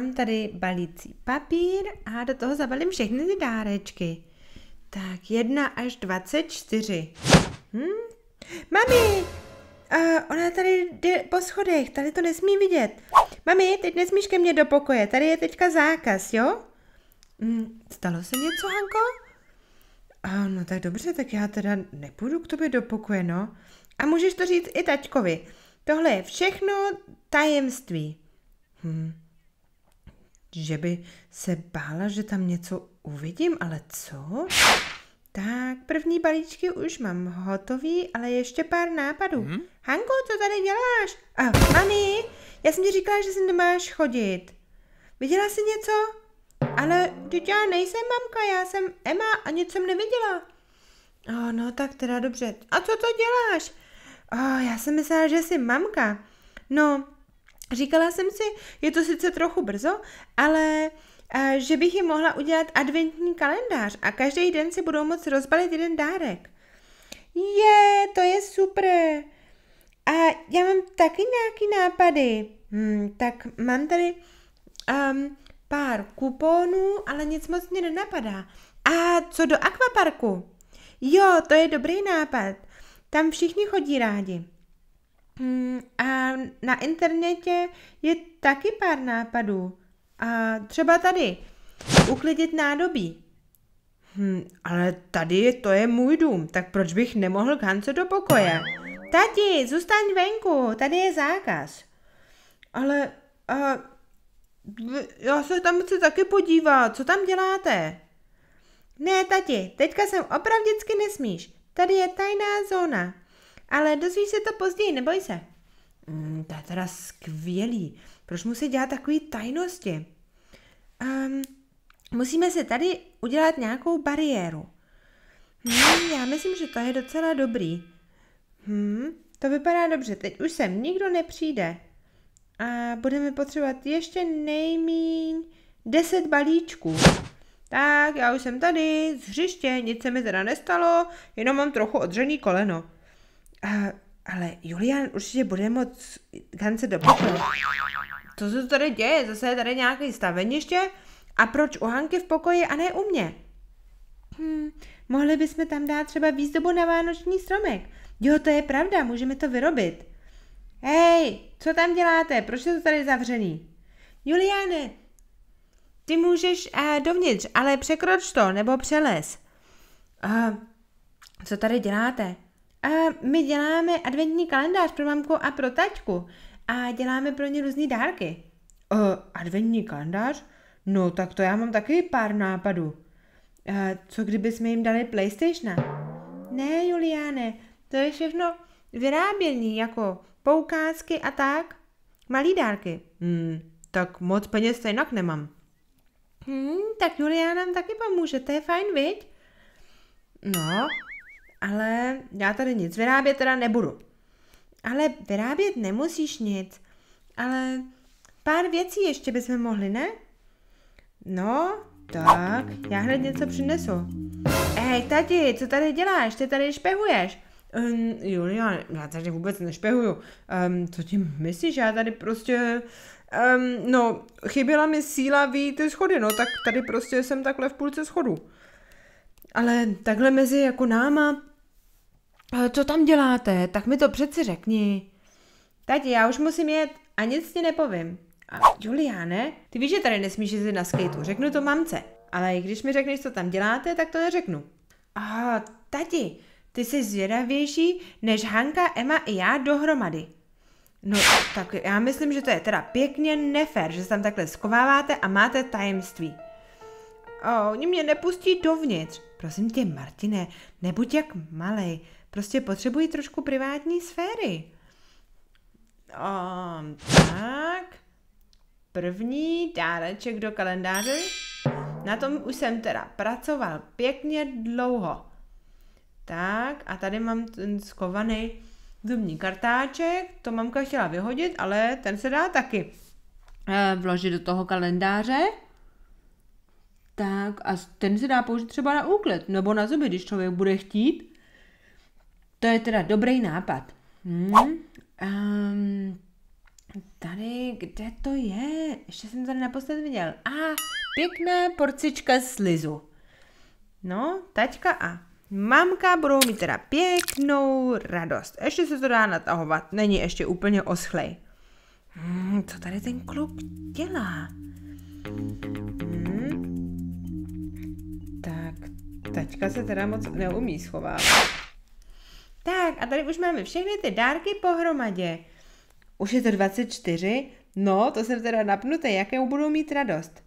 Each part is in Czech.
mám tady balící papír a do toho zabalím všechny ty dárečky. Tak, jedna až 24. Hm? Mami, uh, ona tady jde po schodech, tady to nesmí vidět. Mami, teď nesmíš ke mně do pokoje, tady je teďka zákaz, jo? Hm, stalo se něco, Hanko? A no tak dobře, tak já teda nepůjdu k tobě do pokoje, no. A můžeš to říct i taťkovi. Tohle je všechno tajemství. Hm. Že by se bála, že tam něco uvidím, ale co? Tak, první balíčky už mám hotový, ale ještě pár nápadů. Hmm? Hanko, co tady děláš? A, mami, já jsem ti říkala, že sem nemáš chodit. Viděla jsi něco? Ale teď já nejsem mamka, já jsem Emma a nic jsem neviděla. Oh, no tak teda dobře. A co to děláš? Oh, já jsem myslela, že jsi mamka. No, říkala jsem si, je to sice trochu brzo, ale a, že bych jim mohla udělat adventní kalendář a každý den si budou moct rozbalit jeden dárek. Je, to je super. A já mám taky nějaký nápady. Hmm, tak mám tady um, pár kuponů, ale nic moc mě nenapadá. A co do akvaparku? Jo, to je dobrý nápad. Tam všichni chodí rádi. A na internetě je taky pár nápadů. A třeba tady, uklidit nádobí. Hm, ale tady to je můj dům, tak proč bych nemohl k Hance do pokoje? Tati, zůstaň venku, tady je zákaz. Ale, uh, já se tam chci taky podívat, co tam děláte? Ne, tati, teďka sem opravdicky nesmíš. Tady je tajná zóna. Ale dozvíš se to později, neboj se. Mm, to je teda skvělý. Proč musí dělat takové tajnosti? Um, musíme si tady udělat nějakou bariéru. Hmm, já myslím, že to je docela dobrý. Hmm, to vypadá dobře, teď už sem nikdo nepřijde. A budeme potřebovat ještě nejmíň 10 balíčků. Tak, já už jsem tady, z hřiště, nic se mi teda nestalo, jenom mám trochu odřený koleno. A, ale Julian určitě bude moc Hance do pokoje. Co se tady děje? Zase je tady nějaké staveniště? A proč u Hanky v pokoji a ne u mě? Hm, mohli bychom tam dát třeba výzdobu na vánoční stromek. Jo, to je pravda, můžeme to vyrobit. Hej, co tam děláte? Proč je to tady zavřený? Juliane, ty můžeš uh, dovnitř, ale překroč to, nebo přeles. Uh, co tady děláte? Uh, my děláme adventní kalendář pro mamku a pro taťku a děláme pro ně různé dárky. Uh, adventní kalendář? No, tak to já mám taky pár nápadů. Uh, co kdyby jsme jim dali Playstationa? Ne, Juliane, to je všechno vyrábění, jako poukázky a tak. Malý dárky. Hmm, tak moc peněz jinak nemám. Hmm, tak Juliana nám taky pomůže, to je fajn, viď? No, ale já tady nic vyrábět teda nebudu. Ale vyrábět nemusíš nic. Ale pár věcí ještě bychom mohli, ne? No, tak, já hned něco přinesu. Hej, tati, co tady děláš? Ty tady špehuješ. Um, Julian, já tady vůbec nešpehuju. Um, co tím myslíš? Já tady prostě... Um, no, chyběla mi síla výjít ty schody, no, tak tady prostě jsem takhle v půlce schodu. Ale takhle mezi jako náma, co tam děláte? Tak mi to přeci řekni. Tati, já už musím jet a nic ti nepovím. A Juliane, ty víš, že tady nesmíš jít na skateu, řeknu to mamce. Ale když mi řekneš, co tam děláte, tak to neřeknu. A tati, ty jsi zvědavější než Hanka, Emma i já dohromady. No, tak já myslím, že to je teda pěkně nefér, že se tam takhle skováváte a máte tajemství. O, oni mě nepustí dovnitř. Prosím tě, Martine, nebuď jak malej. Prostě potřebují trošku privátní sféry. O, tak. První dáreček do kalendáře. Na tom už jsem teda pracoval pěkně dlouho. Tak a tady mám ten skovaný zubní kartáček, to mamka chtěla vyhodit, ale ten se dá taky eh, vložit do toho kalendáře. Tak a ten se dá použít třeba na úklid nebo na zuby, když člověk bude chtít. To je teda dobrý nápad. Hmm. Um, Tady, kde to je? Ještě jsem tady naposled viděl. A, pěkná porcička slizu. No, taťka a mamka budou mít teda pěknou radost. Ještě se to dá natahovat, není ještě úplně oschlej. Hmm, co tady ten kluk dělá? Hmm. Tak, tačka se teda moc neumí schovat. Tak, a tady už máme všechny ty dárky pohromadě. Už je to 24? No, to jsem teda napnutý, jaké budou mít radost.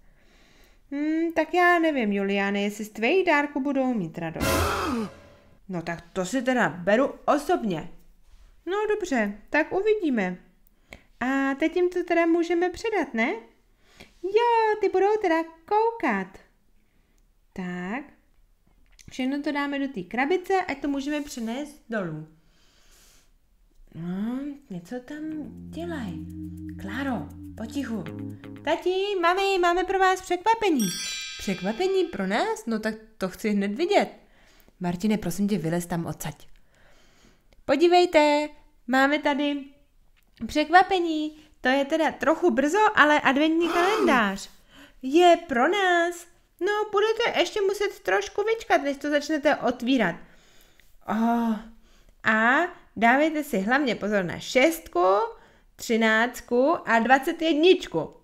Hmm, tak já nevím, Juliáne, jestli z tvých dárků budou mít radost. No tak to si teda beru osobně. No dobře, tak uvidíme. A teď jim to teda můžeme předat, ne? Jo, ty budou teda koukat. Tak. Všechno to dáme do té krabice, ať to můžeme přenést dolů. No, něco tam dělaj. Kláro, potichu. Tati, mami, máme pro vás překvapení. Překvapení pro nás? No tak to chci hned vidět. Martine, prosím tě, vylez tam odsaď. Podívejte, máme tady překvapení. To je teda trochu brzo, ale adventní kalendář. Je pro nás. No, budete ještě muset trošku vyčkat, než to začnete otvírat. Oh. A dávejte si hlavně pozor na šestku, třináctku a dvacet jedničku.